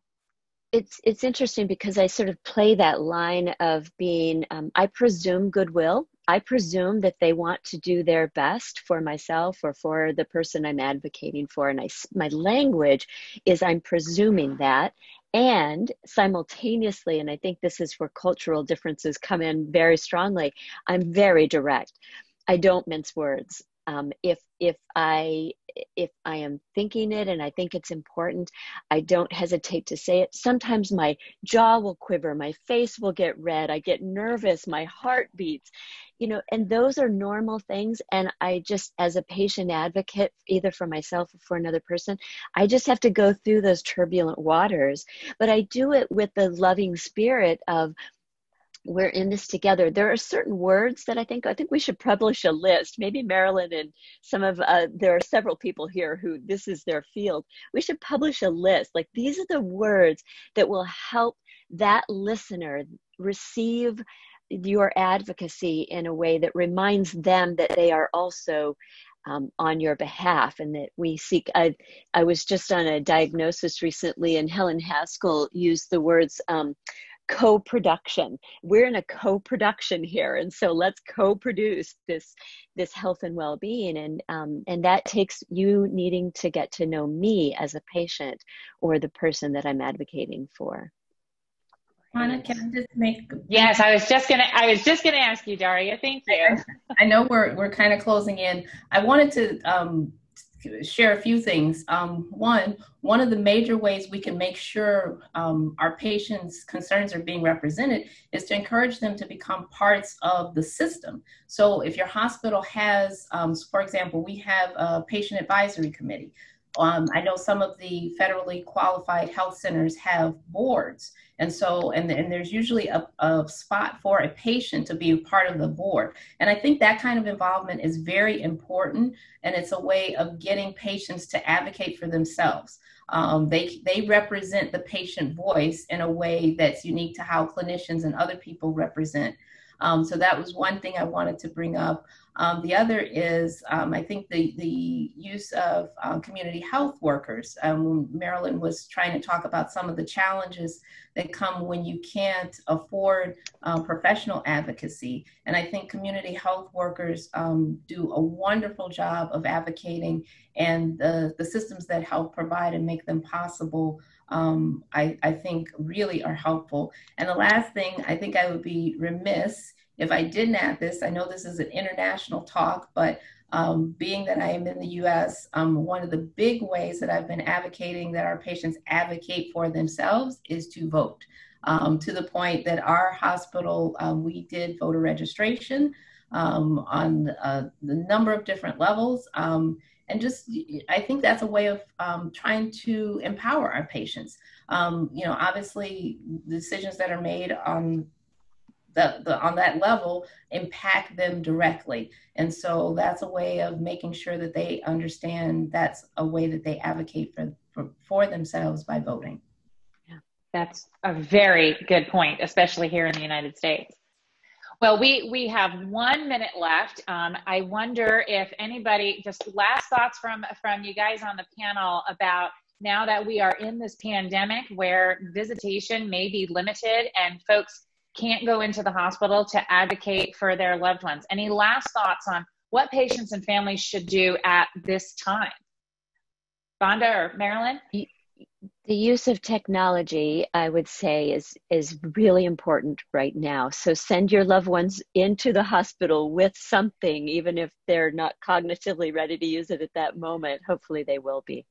it's it's interesting because I sort of play that line of being um, I presume goodwill. I presume that they want to do their best for myself or for the person I'm advocating for, and I my language is I'm presuming that, and simultaneously, and I think this is where cultural differences come in very strongly. I'm very direct. I don't mince words. Um, if if I if I am thinking it and I think it's important, I don't hesitate to say it. Sometimes my jaw will quiver, my face will get red, I get nervous, my heart beats, you know, and those are normal things. And I just, as a patient advocate, either for myself or for another person, I just have to go through those turbulent waters. But I do it with the loving spirit of we're in this together. There are certain words that I think I think we should publish a list. Maybe Marilyn and some of uh, there are several people here who this is their field. We should publish a list. Like these are the words that will help that listener receive your advocacy in a way that reminds them that they are also um, on your behalf and that we seek. I, I was just on a diagnosis recently, and Helen Haskell used the words um, co-production we're in a co-production here and so let's co-produce this this health and well-being and um, and that takes you needing to get to know me as a patient or the person that i'm advocating for Anna, can I just make? Yes, I was just gonna. I was just gonna ask you, Daria. Thank you. I know we're we're kind of closing in. I wanted to um, share a few things. Um, one, one of the major ways we can make sure um, our patients' concerns are being represented is to encourage them to become parts of the system. So, if your hospital has, um, for example, we have a patient advisory committee. Um, I know some of the federally qualified health centers have boards. And so, and, and there's usually a, a spot for a patient to be part of the board. And I think that kind of involvement is very important. And it's a way of getting patients to advocate for themselves. Um, they, they represent the patient voice in a way that's unique to how clinicians and other people represent. Um, so that was one thing I wanted to bring up. Um, the other is, um, I think, the, the use of uh, community health workers. Um, Marilyn was trying to talk about some of the challenges that come when you can't afford uh, professional advocacy. And I think community health workers um, do a wonderful job of advocating, and the, the systems that help provide and make them possible. Um, I, I think really are helpful. And the last thing, I think I would be remiss if I didn't add this, I know this is an international talk, but um, being that I am in the US, um, one of the big ways that I've been advocating that our patients advocate for themselves is to vote. Um, to the point that our hospital, uh, we did voter registration um, on uh, the number of different levels. Um, and just, I think that's a way of trying to empower our patients. you know, obviously, decisions that are made on the, the, on that level impact them directly. And so that's a way of making sure that they understand that's a way that they advocate for, for, for themselves by voting. Yeah, that's a very good point, especially here in the United States. Well, we, we have one minute left. Um, I wonder if anybody, just last thoughts from, from you guys on the panel about now that we are in this pandemic where visitation may be limited and folks can't go into the hospital to advocate for their loved ones. Any last thoughts on what patients and families should do at this time? Vonda or Marilyn? The use of technology, I would say, is is really important right now. So send your loved ones into the hospital with something, even if they're not cognitively ready to use it at that moment. Hopefully, they will be.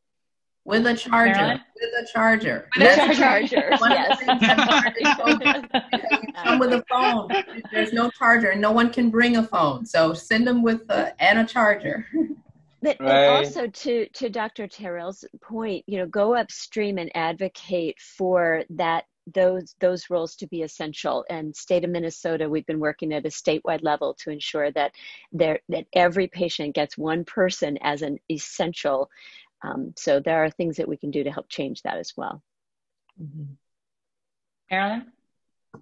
With a charger. Marilyn? With a charger. With a charger. One yes. come with a phone. There's no charger, and no one can bring a phone. So send them with a, and a charger. But right. also to to Dr. Terrell's point, you know, go upstream and advocate for that those those roles to be essential. And state of Minnesota, we've been working at a statewide level to ensure that there that every patient gets one person as an essential. Um, so there are things that we can do to help change that as well. Mm-hmm. Marilyn?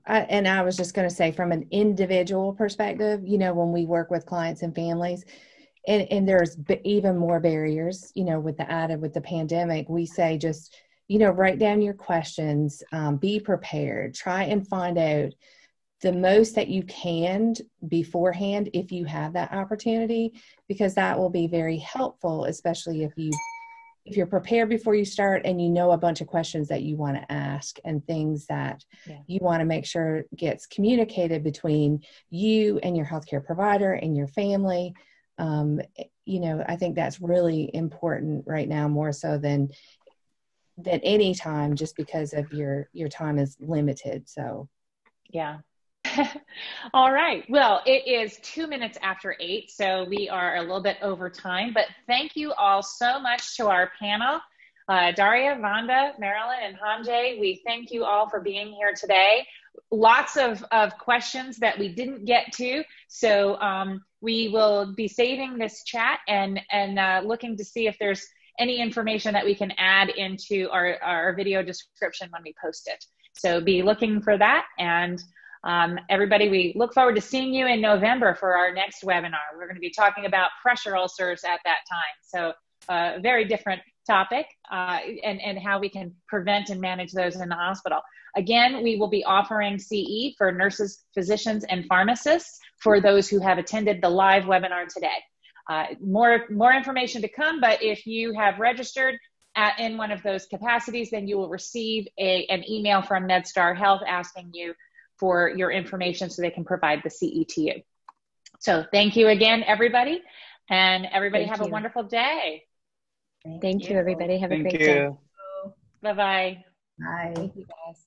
Uh, and I was just going to say, from an individual perspective, you know, when we work with clients and families, and, and there's b- even more barriers, you know, with the added with the pandemic, we say just, you know, write down your questions, um, be prepared, try and find out the most that you can beforehand if you have that opportunity, because that will be very helpful, especially if you if you're prepared before you start and you know a bunch of questions that you want to ask and things that yeah. you want to make sure gets communicated between you and your healthcare provider and your family um, you know i think that's really important right now more so than than any time just because of your your time is limited so yeah All right. Well, it is two minutes after eight, so we are a little bit over time. But thank you all so much to our panel. Uh, Daria, Vonda, Marilyn, and Hanjae, we thank you all for being here today. Lots of, of questions that we didn't get to, so um, we will be saving this chat and, and uh, looking to see if there's any information that we can add into our, our video description when we post it. So be looking for that and um, everybody, we look forward to seeing you in November for our next webinar. We're going to be talking about pressure ulcers at that time. So uh, very different topic uh, and, and how we can prevent and manage those in the hospital. Again, we will be offering CE for nurses, physicians, and pharmacists for those who have attended the live webinar today. Uh, more, more information to come, but if you have registered at, in one of those capacities, then you will receive a, an email from MedStar Health asking you for your information so they can provide the CE to you. So thank you again, everybody. And everybody thank have you. a wonderful day. Thank, thank you. you. everybody. Have thank a great you. day. Bye-bye. Bye. Thank you, guys.